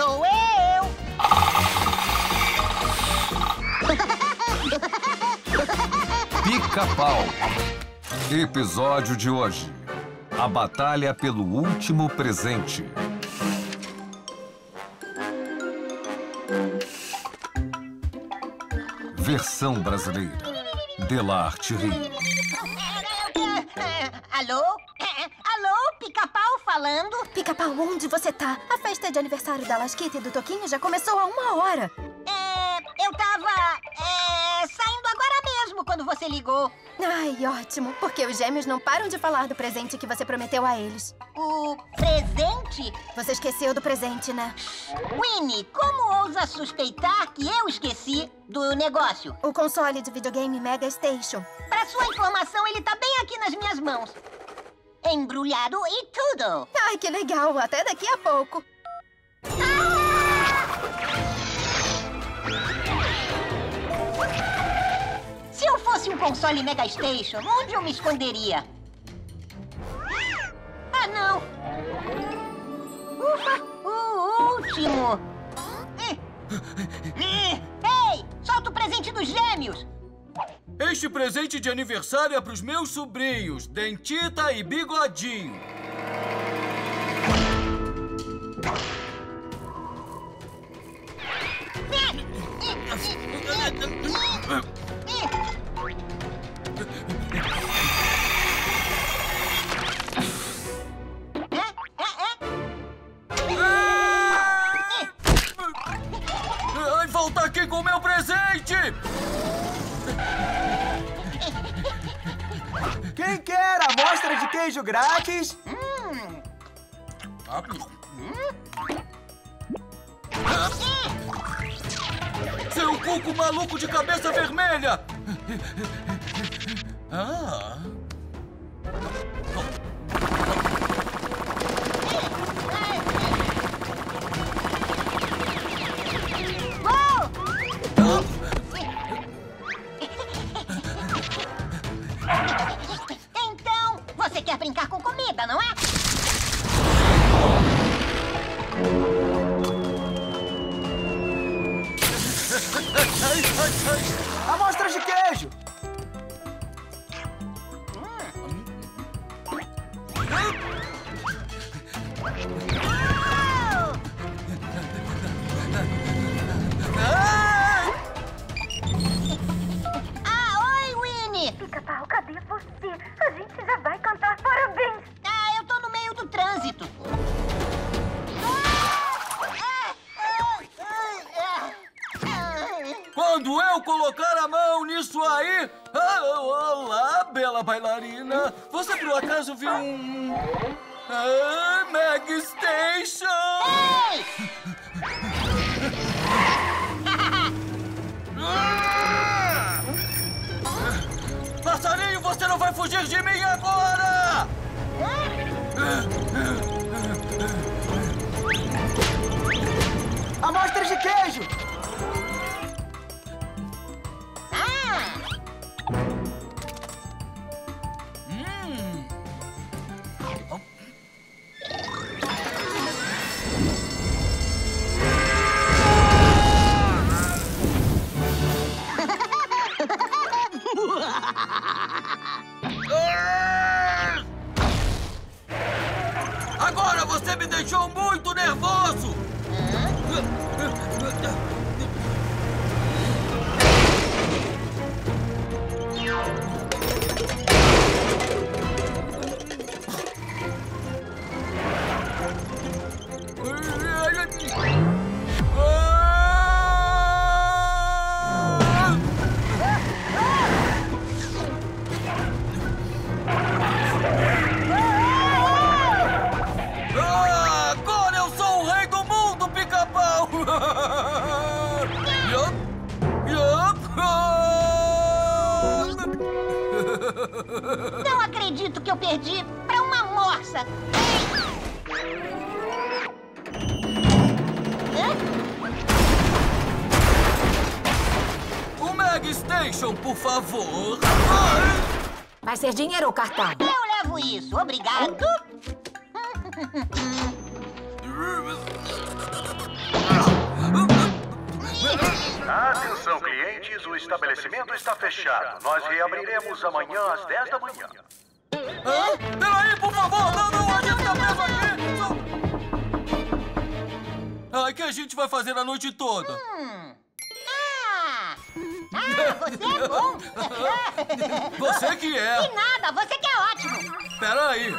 sou eu! Pica-pau. Episódio de hoje. A batalha pelo último presente. Versão brasileira. Delarte Rio. Alô? Alô? Pica-pau falando? Pica-pau, onde você tá? A festa de aniversário da Lasquita e do Toquinho já começou há uma hora. É, eu tava é, saindo agora mesmo quando você ligou. Ai, ótimo, porque os gêmeos não param de falar do presente que você prometeu a eles. O presente? Você esqueceu do presente, né? Winnie, como ousa suspeitar que eu esqueci do negócio? O console de videogame Mega Station. Para sua informação, ele tá bem aqui nas minhas mãos. Embrulhado e tudo. Ai, que legal. Até daqui a pouco. Se eu fosse um console Mega Station, onde eu me esconderia? Ah, não! Ufa! O último! Ei! Solta o presente dos gêmeos! Este presente de aniversário é pros meus sobrinhos, Dentita e Bigodinho. Ai, volta aqui com o meu presente! Quem quer amostra de queijo grátis? Seu cuco maluco de cabeça vermelha! Ah. Amostras de queijo! Ah, oi, Winnie! Pica-pau, cadê você? A gente já vai colocar a mão nisso aí... Ah, olá, bela bailarina. Você por acaso viu um... Ah, Mag Station! Ei! Agora você me deixou muito nervoso! Não acredito que eu perdi pra uma morsa. O Mag Station, por favor. Ai. Vai ser dinheiro ou cartão? Eu levo isso, obrigado. Atenção, clientes, o estabelecimento está fechado. Nós reabriremos amanhã às 10 da manhã. Hã? Peraí, por favor! Não, não, a gente tá preso aqui! Só... Ai, o que a gente vai fazer a noite toda? Hum. Ah! Ah, você é bom! Você que De é! nada, você que é ótimo! Peraí!